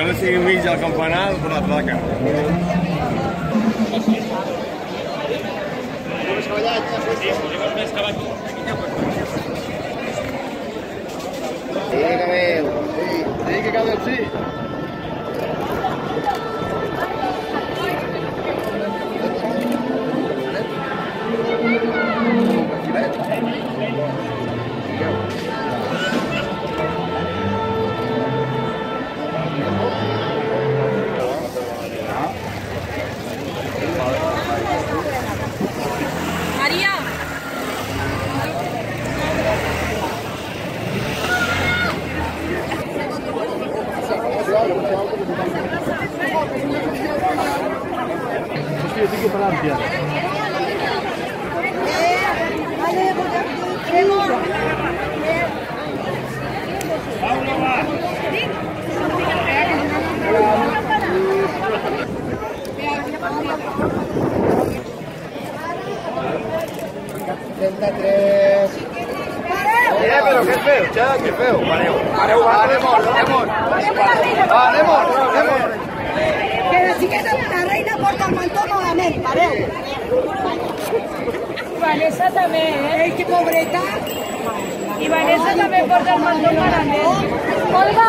que no sigui mig al campanar per la placa. Sí, cavallats, més cavallats. Hostia, tinc que parar amb piano. Eh, però que feu, ja, què feu? Pareu, pareu, va, anem mantó nuevamente, pareu. Vanessa també, eh? Ei, que pobreta. I Vanessa també porta el mantó malament. Olga,